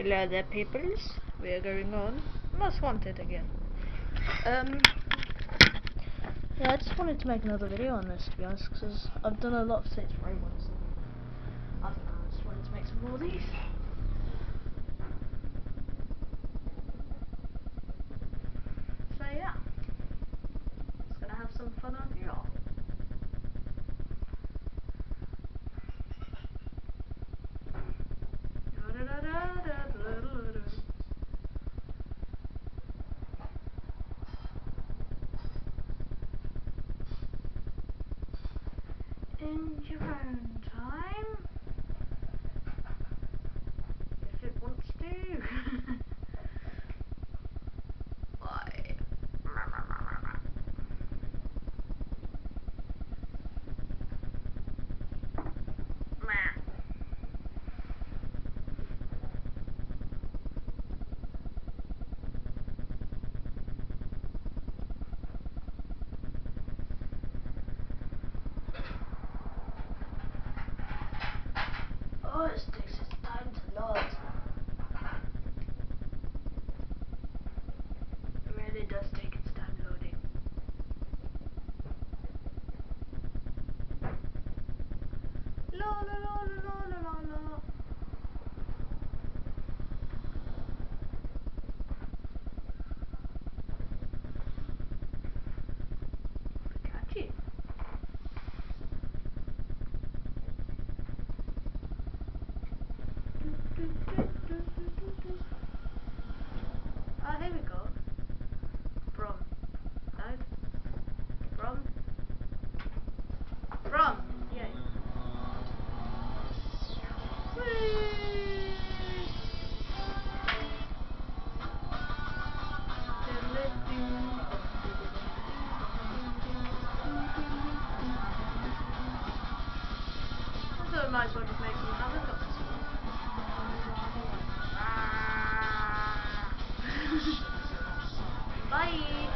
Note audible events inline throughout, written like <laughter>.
Hello there, peoples. We are going on. Most Wanted again. Um, yeah, I just wanted to make another video on this, to be honest, because I've done a lot of Saints Row ones. I don't I just wanted to make some more of these. So yeah, it's gonna have some fun on here. Your own time, if it wants to. <laughs> Why? Meh. Oh, it takes its time to load. It really does take its time loading. La la la la might as well just make some helicopters. <laughs> Bye.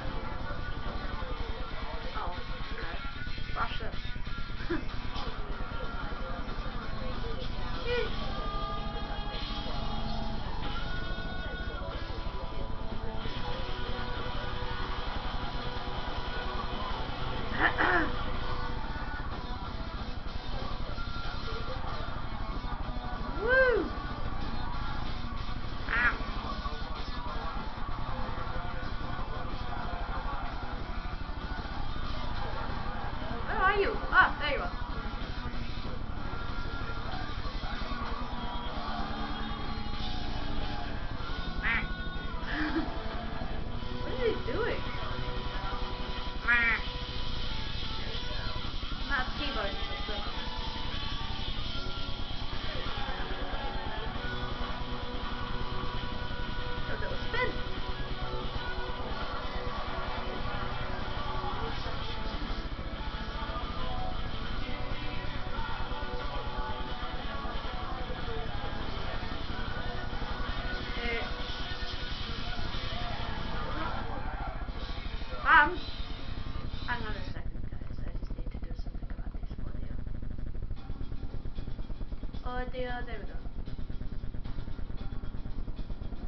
Audio, there we go.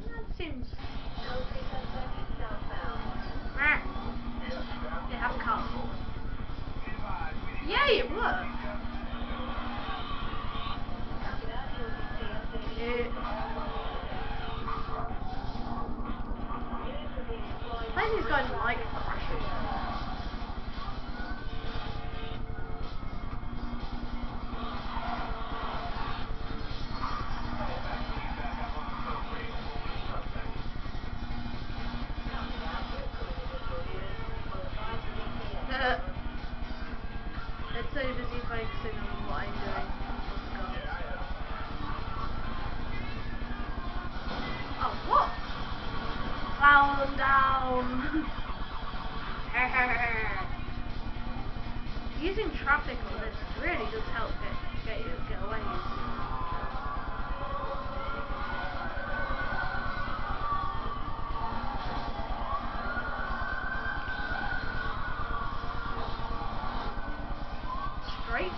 That seems. Ah. They have a car. Yay, it worked. I think like so busy focusing on what I'm doing. Oh, what? Down, down. <laughs> Using traffic on this really does help get get you get away.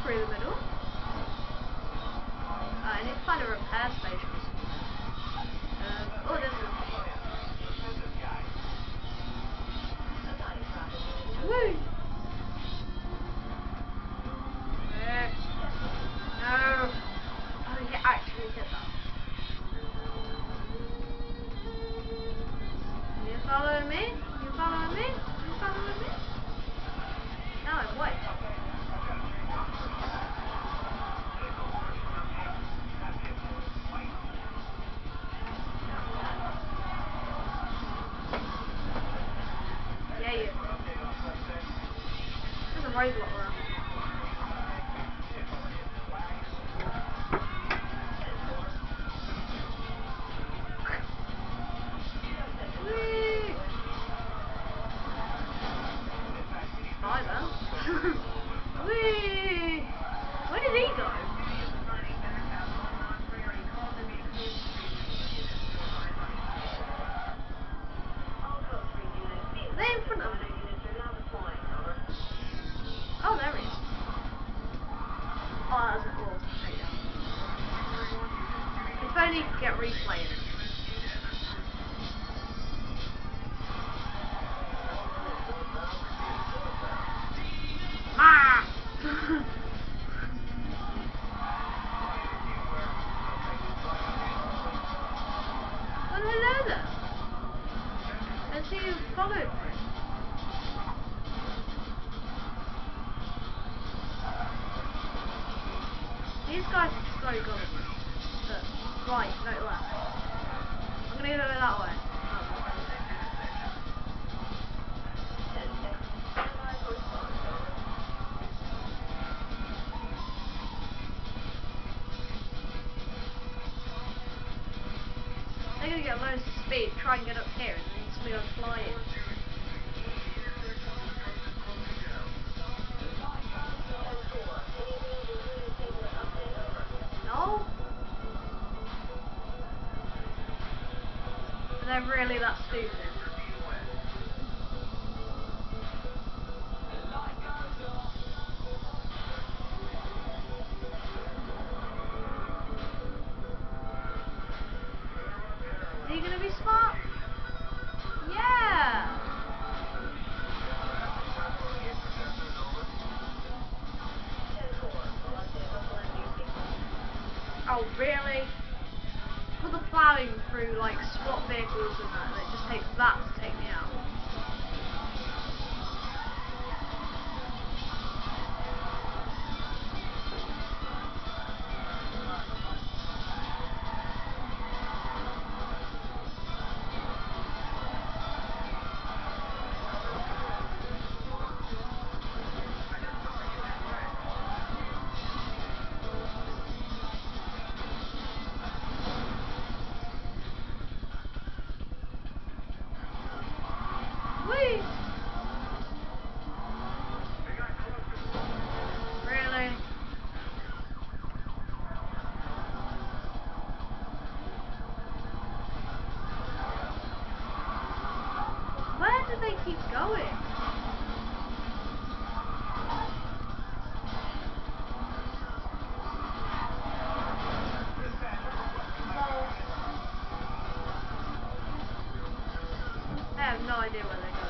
Straight 好一朵 Ah! I see you followed me. These guys are so good. Right, no left. I'm gonna go that way. They're gonna get loads of speed, try and get up here, and then it's gonna go flying. They're really that stupid. Are you gonna be smart? Yeah! Oh, really? Put the ploughing through like swap vehicles and that, and it just takes that to take me out. Keep going? I have no idea where they're going.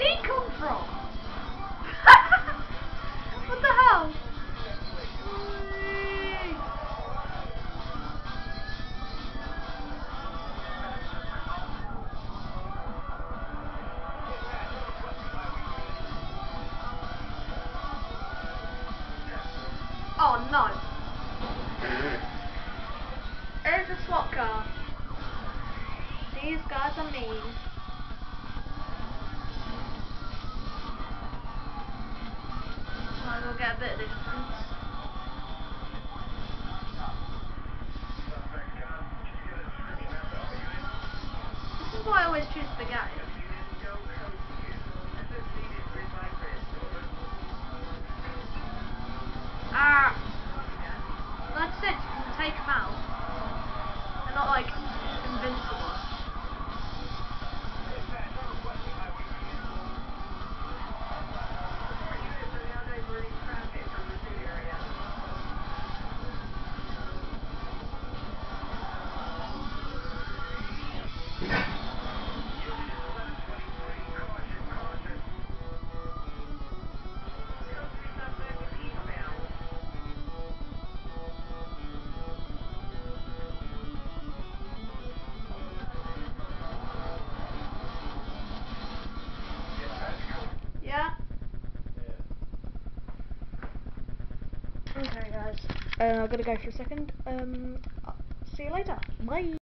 Did he come from? This is why I always choose spaghetti. Ah! Uh, I'm gonna go for a second. Um, see you later. Bye.